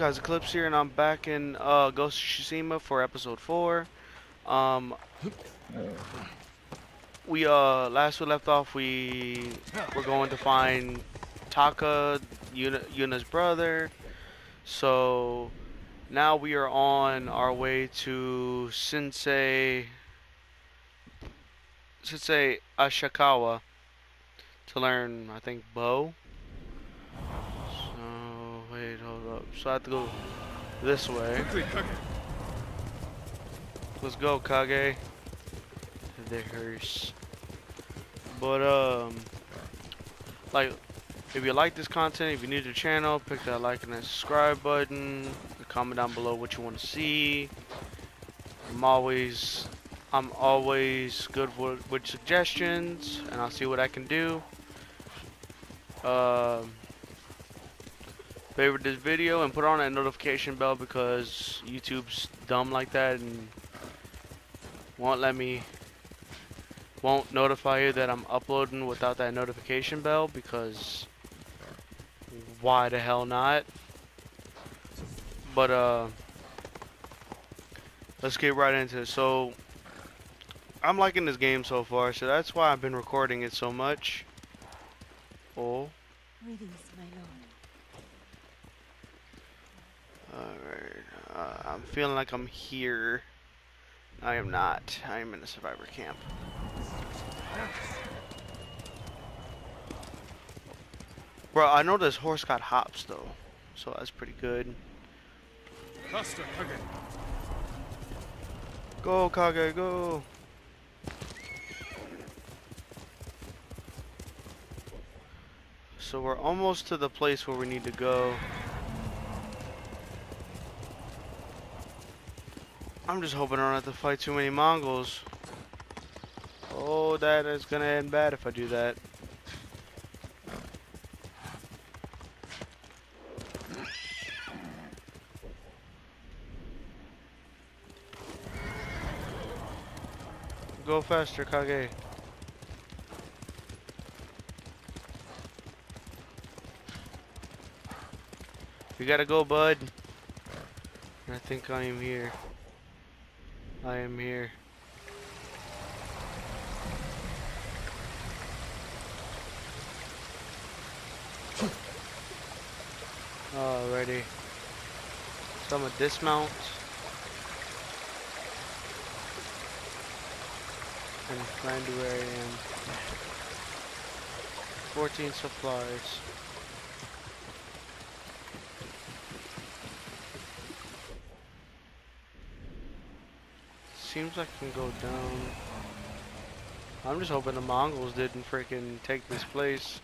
guys? Eclipse here, and I'm back in uh, Ghost of Tsushima for episode four. Um, we uh, last we left off, we were going to find Taka, Yuna, Yuna's brother. So now we are on our way to Sensei Sensei Ishikawa to learn, I think, bow. So wait, hold up. So I have to go this way. Let's go, Kage. There's. But um, like, if you like this content, if you're new to the channel, pick that like and that subscribe button. Comment down below what you want to see. I'm always, I'm always good with, with suggestions, and I'll see what I can do. Um, favorite this video and put on that notification bell because YouTube's dumb like that and won't let me won't notify you that I'm uploading without that notification bell because why the hell not? But uh let's get right into it. So I'm liking this game so far so that's why I've been recording it so much. Oh my lord. Alright, uh, I'm feeling like I'm here. I am not. I am in a survivor camp. Bro, I know this horse got hops though, so that's pretty good. Faster, Kage. Go, Kage, go! So we're almost to the place where we need to go. I'm just hoping I don't have to fight too many Mongols. Oh, that is gonna end bad if I do that. Go faster, Kage. You gotta go, bud. I think I am here. I am here. Alrighty. So I'm gonna dismount. And find where I am. 14 supplies. Seems like I can go down. I'm just hoping the Mongols didn't freaking take this place.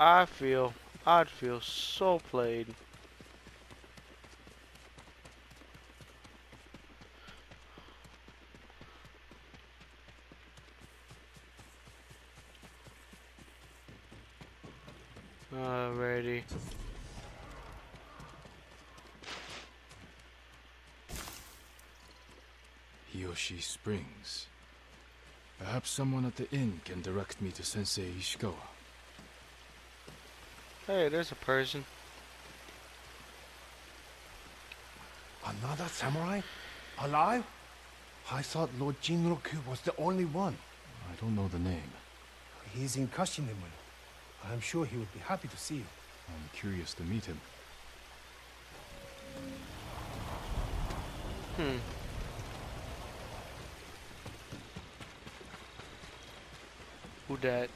I feel, I'd feel so played. Alrighty. Hiyoshi Springs. Perhaps someone at the inn can direct me to Sensei Ishikawa. Hey, there's a person. Another samurai? Alive? I thought Lord Jinroku was the only one. I don't know the name. He's in Kashinemon. I'm sure he would be happy to see you. I'm curious to meet him. Hmm. Who dat?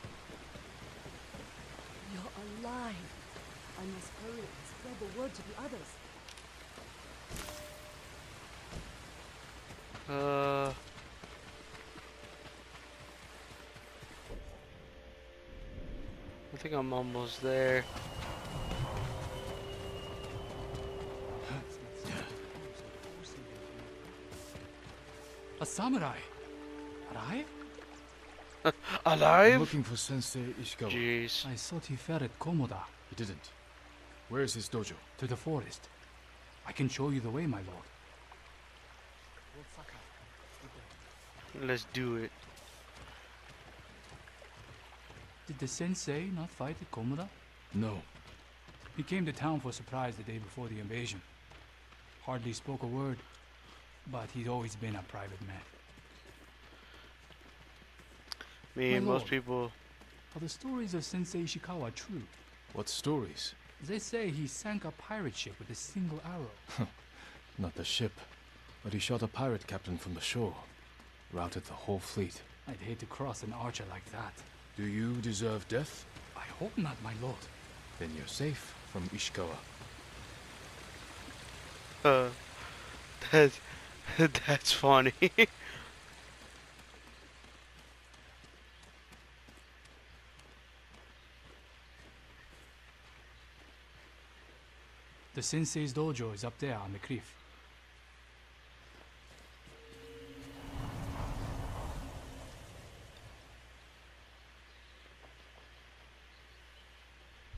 You're alive. I must hurry and spread the word to the others. Uh. I think I'm almost there. A samurai. Alive? I'm looking for Sensei Ishikawa. Jeez. I thought he fell at Komoda. He didn't. Where is his dojo? To the forest. I can show you the way, my lord. Let's do it. Did the sensei not fight at Komoda? No. He came to town for a surprise the day before the invasion. Hardly spoke a word, but he'd always been a private man. Me My and most lord. people. Are the stories of Sensei Ishikawa true? What stories? They say he sank a pirate ship with a single arrow. Not the ship, but he shot a pirate captain from the shore. Routed the whole fleet. I'd hate to cross an archer like that. Do you deserve death? I hope not, my lord. Then you're safe from Ishikawa. Uh, that's that's funny. The sensei's dojo is up there on the cliff.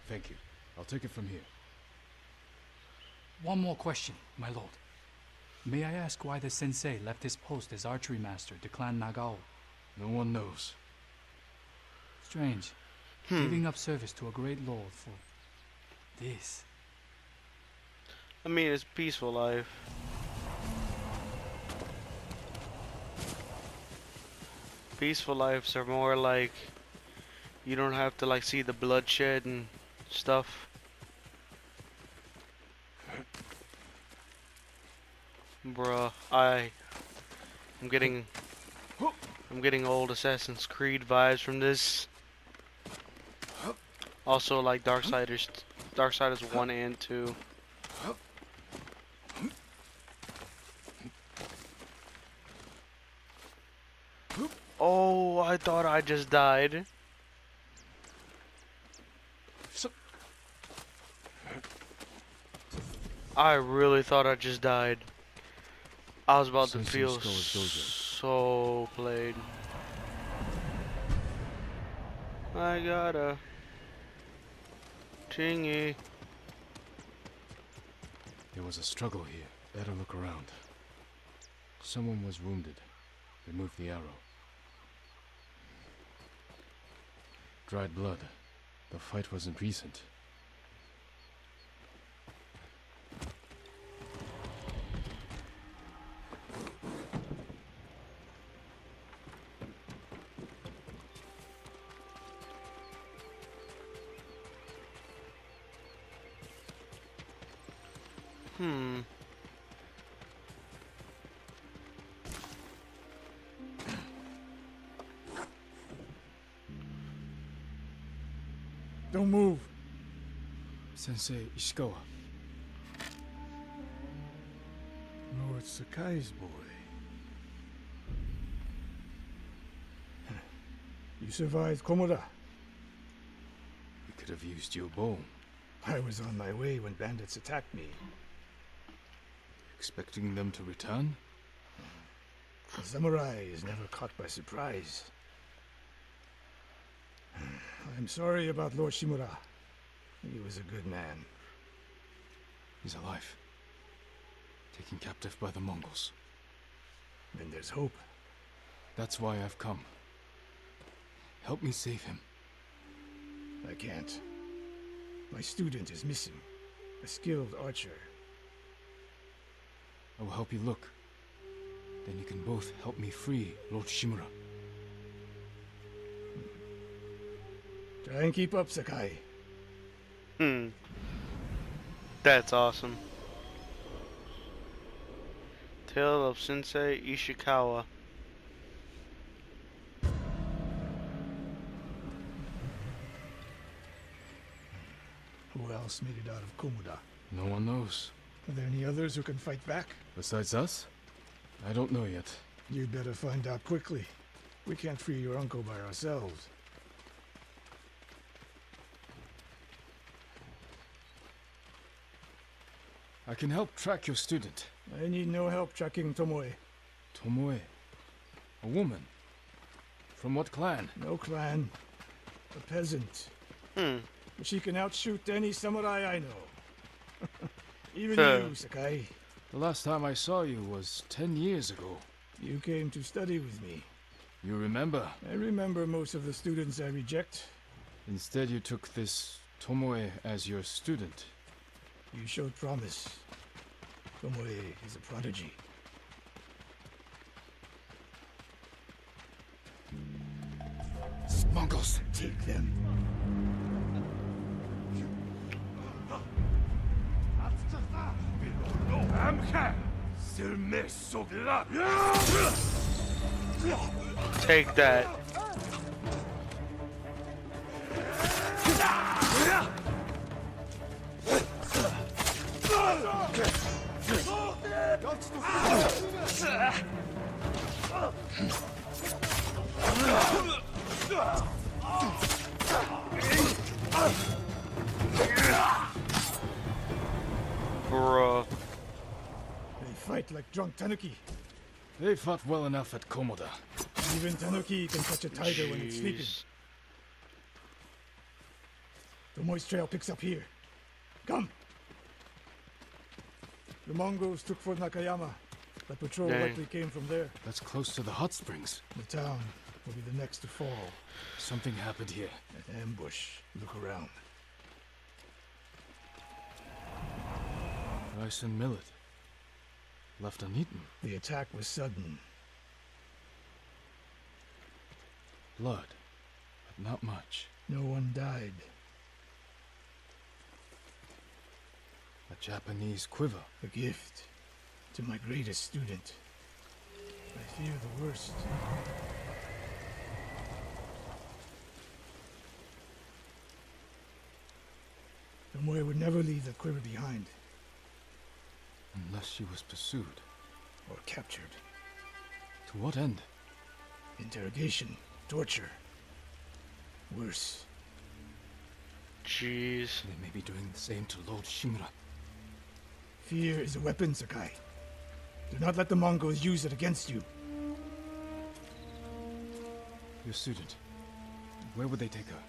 Thank you. I'll take it from here. One more question, my lord. May I ask why the sensei left his post as archery master to Clan Nagao? No one knows. Strange. Hmm. Giving up service to a great lord for this. I mean, it's peaceful life. Peaceful lives are more like you don't have to like see the bloodshed and stuff. Bruh, I I'm getting I'm getting old Assassin's Creed vibes from this. Also like Darksiders Darksiders 1 and 2. Oh, I thought I just died. I really thought I just died. I was about to feel so played. I got a chingy. There was a struggle here. Better look around. Someone was wounded. Remove the arrow. Dried blood. The fight wasn't recent. Sensei Ishikawa. Lord Sakai's boy. You survived Komoda. We could have used your bow. I was on my way when bandits attacked me. Expecting them to return? A samurai is never caught by surprise. I'm sorry about Lord Shimura. He was a good man. He's alive. Taken captive by the Mongols. Then there's hope. That's why I've come. Help me save him. I can't. My student is missing. A skilled archer. I will help you look. Then you can both help me free Lord Shimura. Try and keep up, Sakai. Hmm. That's awesome. Tale of Sensei Ishikawa. Who else made it out of Komoda? No one knows. Are there any others who can fight back? Besides us? I don't know yet. You'd better find out quickly. We can't free your uncle by ourselves. I can help track your student. I need no help tracking Tomoe. Tomoe. A woman. From what clan? No clan. A peasant. Hmm. But she can outshoot any samurai I know. Even Huh. you, Sakai. The last time I saw you was ten years ago. You came to study with me. You remember? I remember most of the students I reject. Instead, you took this Tomoe as your student. You showed promise. Tomoe is a prodigy. Mongols! Take them. Take that. Bruh. They fight like drunk tanuki. They fought well enough at Komoda. Even tanuki can catch a tiger when it's sleeping. The moist trail picks up here. Come. The Mongols took Fort Nakayama. The patrol Dang. likely came from there. That's close to the hot springs. The town will be the next to fall. Something happened here. An ambush. Look around. Rice and millet. Left uneaten. The attack was sudden. Blood. But not much. No one died. A Japanese quiver. A gift to my greatest student. I fear the worst. Tomoe would never leave the quiver behind Unless she was pursued. or captured. To what end? Interrogation, torture. Worse. Jeez. They may be doing the same to Lord Shimura. Fear is a weapon, Sakai. Do not let the Mongols use it against you. Your student. Where would they take her?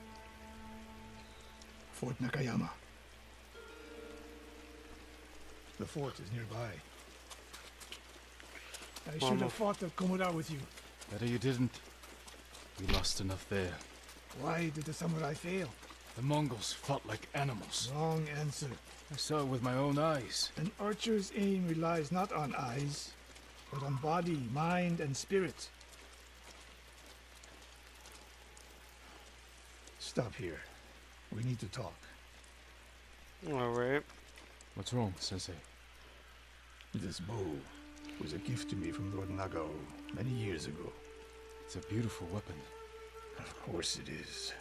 Fort Nakayama. The fort is nearby. I should have fought at Komoda with you. Better you didn't. We lost enough there. Why did the samurai fail? The Mongols fought like animals. Wrong answer. I saw it with my own eyes. An archer's aim relies not on eyes, but on body, mind, and spirit. Stop here. We need to talk. Alright. What's wrong, Sensei? This bow was a gift to me from Lord Nagao many years ago. It's a beautiful weapon. Of course it is.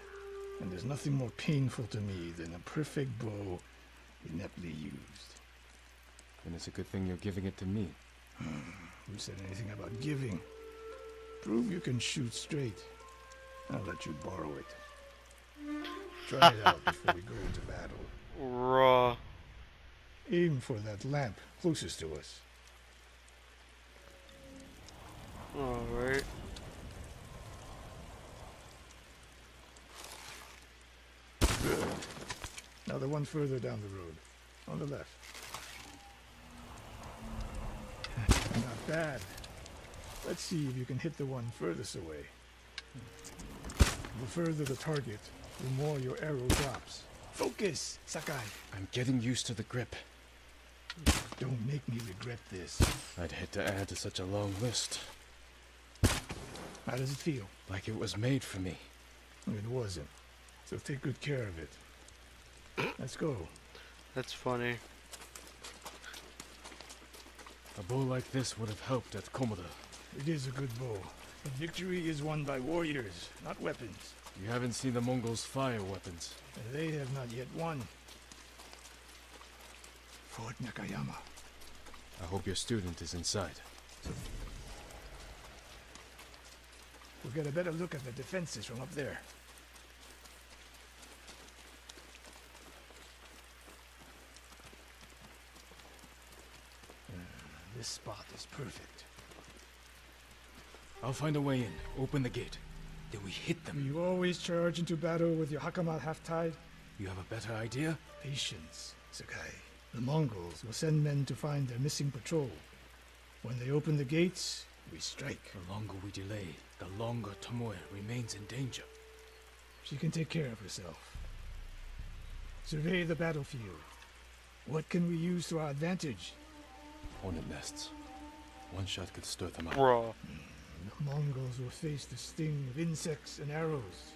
And there's nothing more painful to me than a perfect bow ineptly used. And it's a good thing you're giving it to me. Hmm, who said anything about giving? Prove you can shoot straight. I'll let you borrow it. Try it out before we go into battle. Raw. Aim for that lamp closest to us. Alright. Now the one further down the road. On the left. Not bad. Let's see if you can hit the one furthest away. The further the target, the more your arrow drops. Focus, Sakai. I'm getting used to the grip. Don't make me regret this. I'd hate to add to such a long list. How does it feel? Like it was made for me. It wasn't. So take good care of it. Let's go. That's funny. A bow like this would have helped at Komoda. It is a good bow. But victory is won by warriors, not weapons. You haven't seen the Mongols fire weapons. They have not yet won. Fort Nakayama. I hope your student is inside. We'll get a better look at the defenses from up there. This spot is perfect. I'll find a way in. Open the gate. Then we hit them. You always charge into battle with your hakama half-tied? You have a better idea? Patience, Sakai. The Mongols will send men to find their missing patrol. When they open the gates, we strike. The longer we delay, the longer Tomoe remains in danger. She can take care of herself. Survey the battlefield. What can we use to our advantage? Hornet nests. One shot could stir them up. Bruh. The Mongols will face the sting of insects and arrows.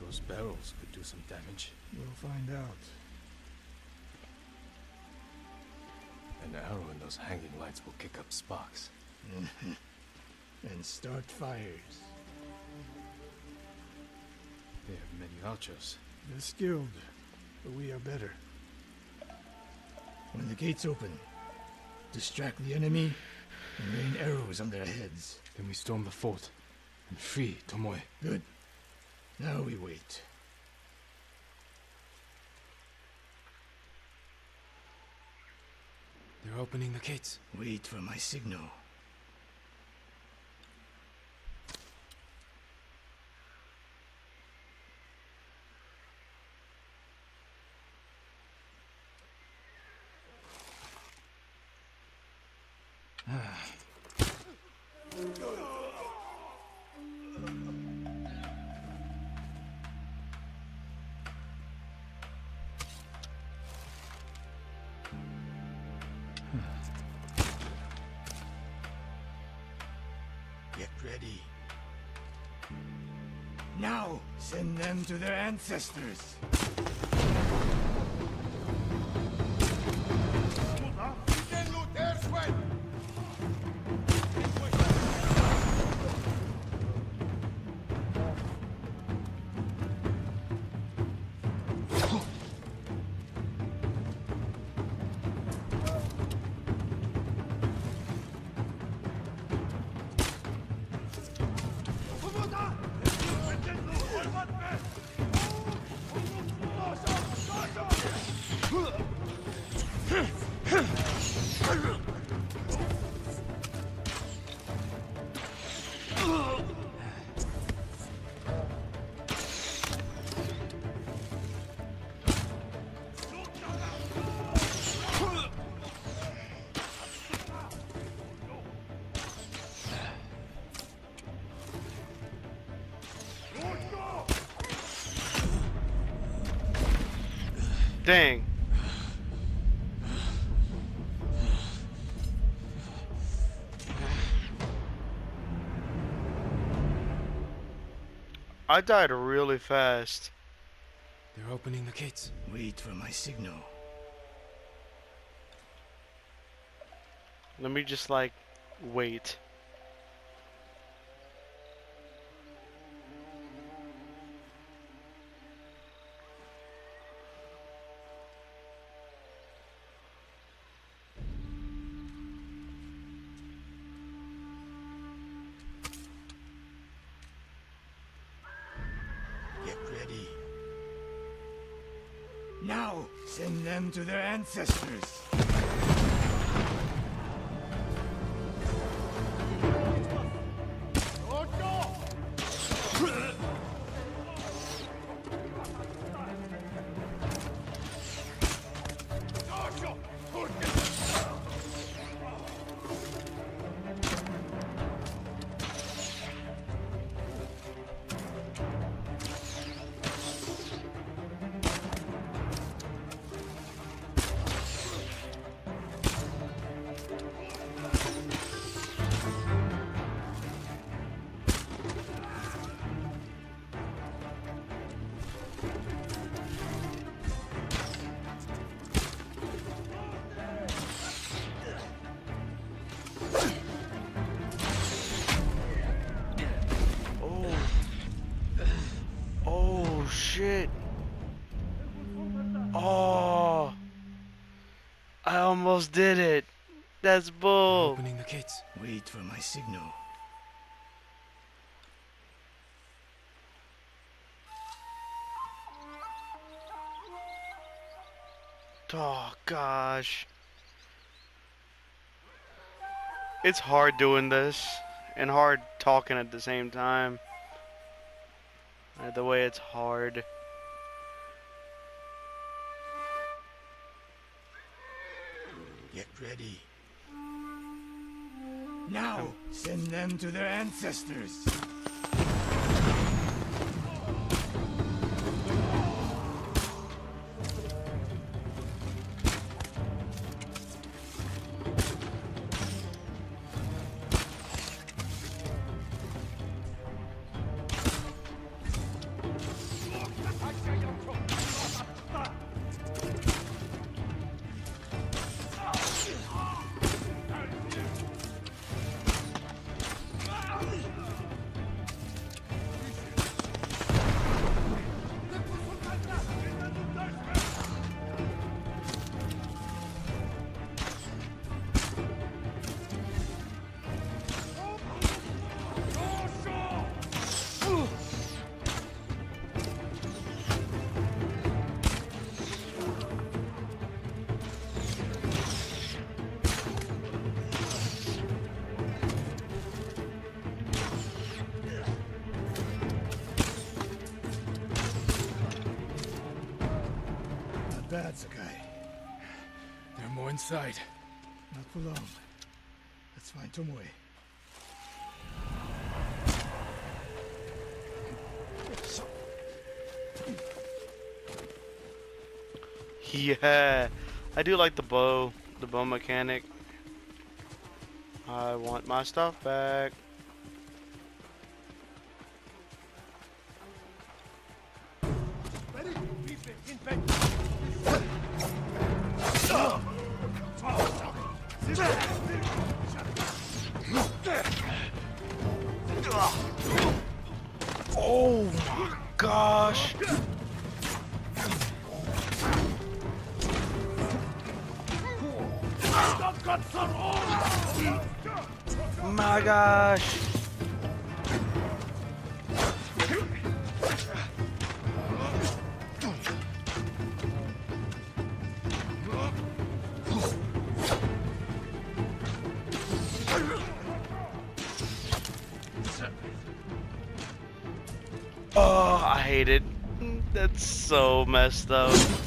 Those barrels could do some damage. We'll find out. An arrow in those hanging lights will kick up sparks. and start fires. They have many archers. They're skilled, but we are better. When the gates open, distract the enemy and rain arrows on their heads. Then we storm the fort and free Tomoe. Good. Now we wait. They're opening the gates. Wait for my signal. Ancestors. Dang. I died really fast. They're opening the gates. Wait for my signal. Let me just like wait. To their ancestors. Almost did it. That's They're bull. opening the gates. Wait for my signal. Oh gosh. It's hard doing this and hard talking at the same time. Uh, the way, it's hard. Ready. Now, send them to their ancestors. Bad, Sakai. There are more inside. Not for long. Let's find Tomoe. Yeah, I do like the bow, the bow mechanic. I want my stuff back. Hate it. That's so messed up.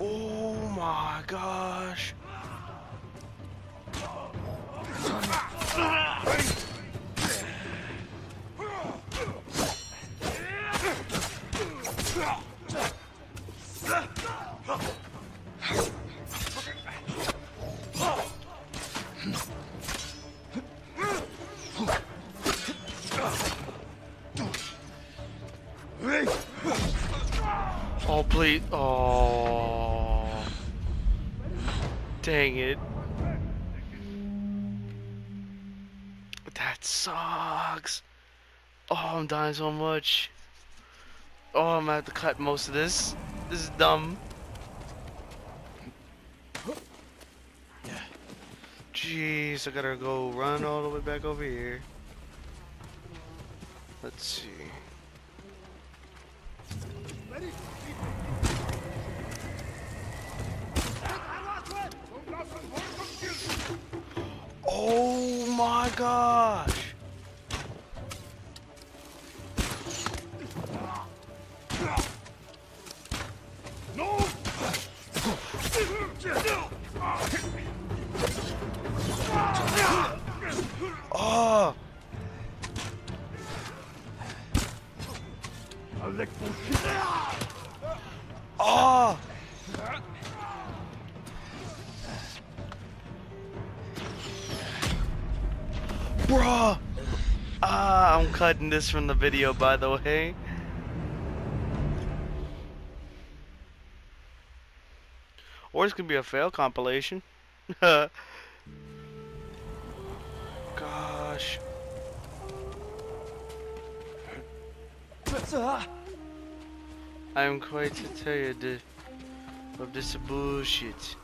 Oh my gosh. So much. Oh, I'm gonna have to cut most of this. This is dumb. Yeah. Jeez, I gotta go run all the way back over here. Let's see. Oh my gosh! Cutting this from the video, by the way. Or it's gonna be a fail compilation. Gosh. I am quite tired of this bullshit.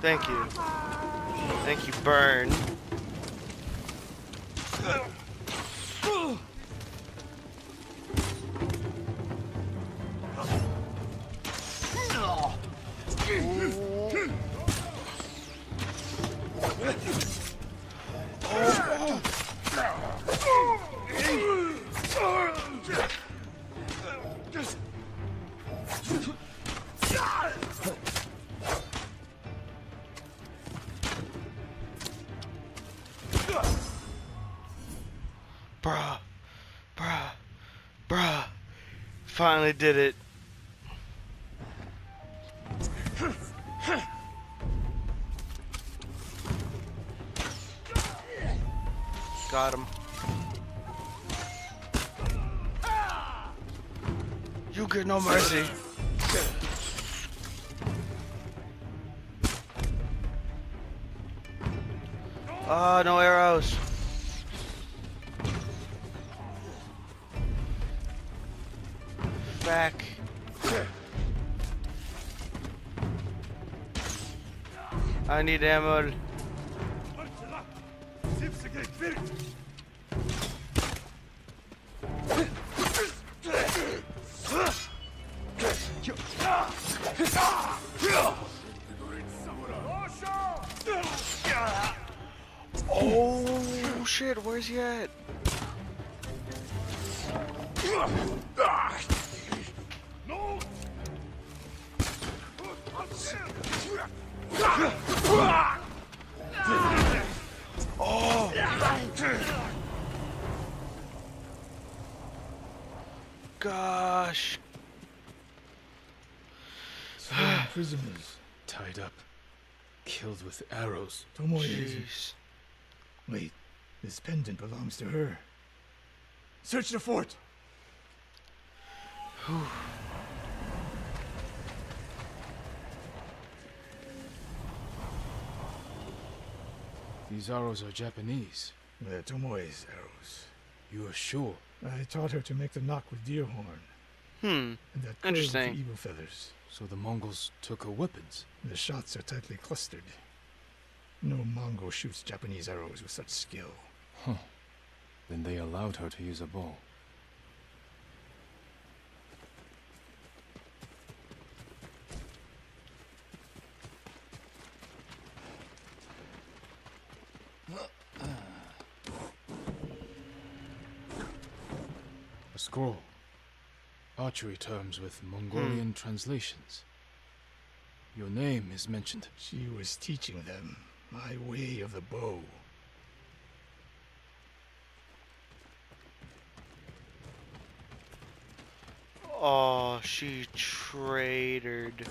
Thank you. Thank you, Burn. finally did it. Got him. You get no mercy. Ah, oh, no arrows. I need ammo. Prisoners. Tied up. Killed with arrows. Tomoe Jeez. Wait, this pendant belongs to her. Search the fort! These arrows are Japanese. They're Tomoe's arrows. You are sure? I taught her to make the nock with deer horn Hmm. and that quill with Interesting. the eagle feathers. So the Mongols took her weapons. The shots are tightly clustered. No Mongol shoots Japanese arrows with such skill. Then they allowed her to use a bow. A scroll. Archery terms with Mongolian hmm. translations. Your name is mentioned. She was teaching them my way of the bow. Oh, she traitored.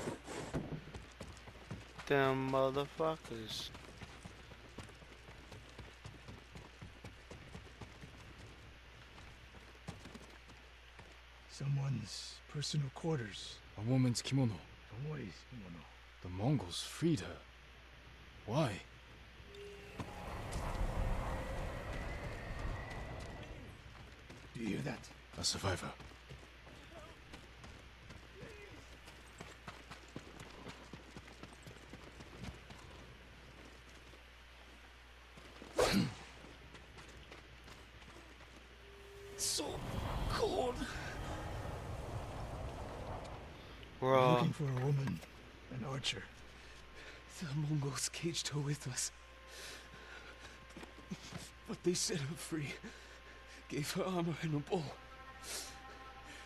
Them motherfuckers. Someone's personal quarters. A woman's kimono. Tomoe's kimono. The Mongols freed her. Why? Do you hear that? A survivor. So cold. We're all Looking for a woman, an archer. Mongols caged her with us. But they set her free. Gave her armor and a bow.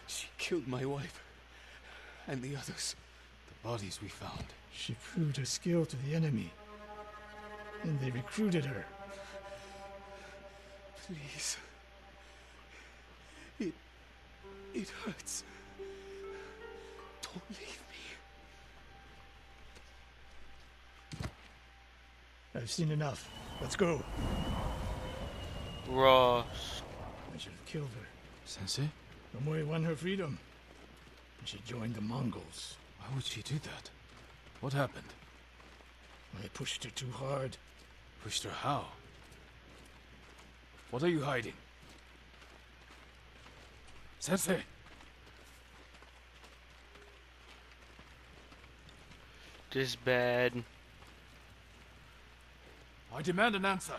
She killed my wife. And the others. The bodies we found. She proved her skill to the enemy. And they recruited her. Please. It. It hurts. Don't leave me. I've seen enough. Let's go. Ross. I should have killed her. Sensei? Tomoe won her freedom. And she joined the Mongols. Why would she do that? What happened? I pushed her too hard. Pushed her how? What are you hiding? Sensei! This bad. I demand an answer.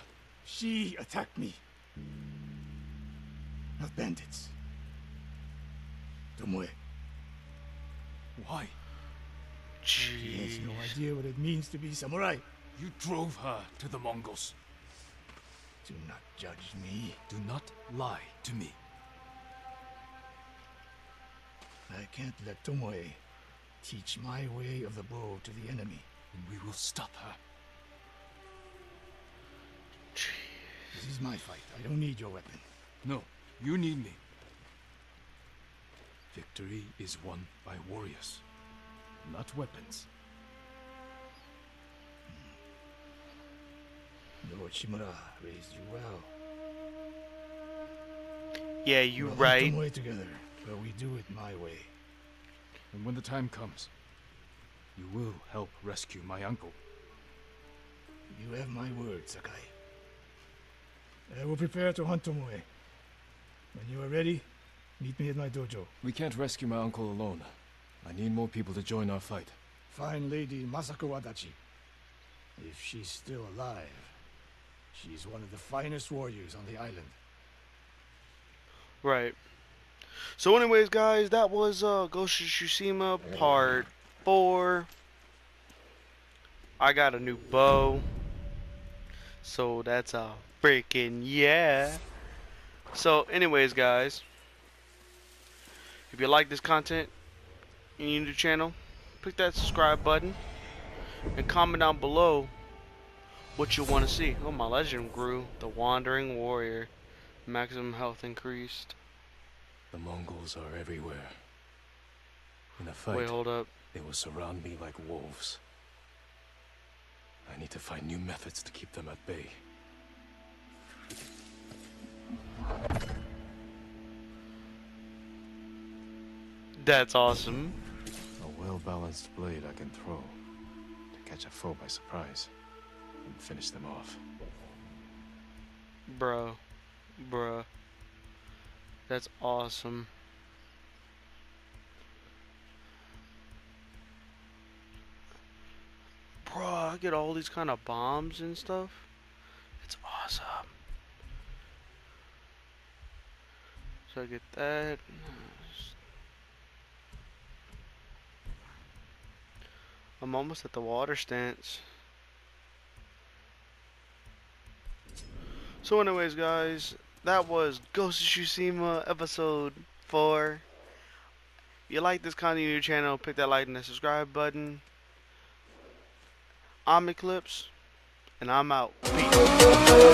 She attacked me. Not bandits. Tomoe. Why? She has no idea what it means to be samurai. You drove her to the Mongols. Do not judge me. Do not lie to me. I can't let Tomoe teach my way of the bow to the enemy. And we will stop her. This is my fight. I don't need your weapon. No, you need me. Victory is won by warriors, not weapons. Hmm. Lord Shimura raised you well. Yeah, you we'll right. We'll together, but we do it my way. And when the time comes, you will help rescue my uncle. You have my word, Sakai. I will prepare to hunt Tomoe. When you are ready, meet me at my dojo. We can't rescue my uncle alone. I need more people to join our fight. Find Lady Masako Adachi. If she's still alive, she's one of the finest warriors on the island. Right. So, anyways, guys, that was uh, Ghost of Tsushima Part 4. I got a new bow. So, that's a freaking yeah. So, anyways, guys, if you like this content and you new to the channel, click that subscribe button and comment down below what you want to see. Oh, my legend grew. The Wandering Warrior. Maximum health increased. The Mongols are everywhere. In a fight, Wait, hold up. they will surround me like wolves. I need to find new methods to keep them at bay. That's awesome. A well-balanced blade I can throw to catch a foe by surprise and finish them off. Bro. Bruh. That's awesome. Bro, I get all these kind of bombs and stuff. It's awesome. So I get that. I'm almost at the water stance. So anyways guys, that was Ghost of Tsushima episode 4. If you like this content on your channel, pick that like and that subscribe button. I'm Eclipse, and I'm out. Peace.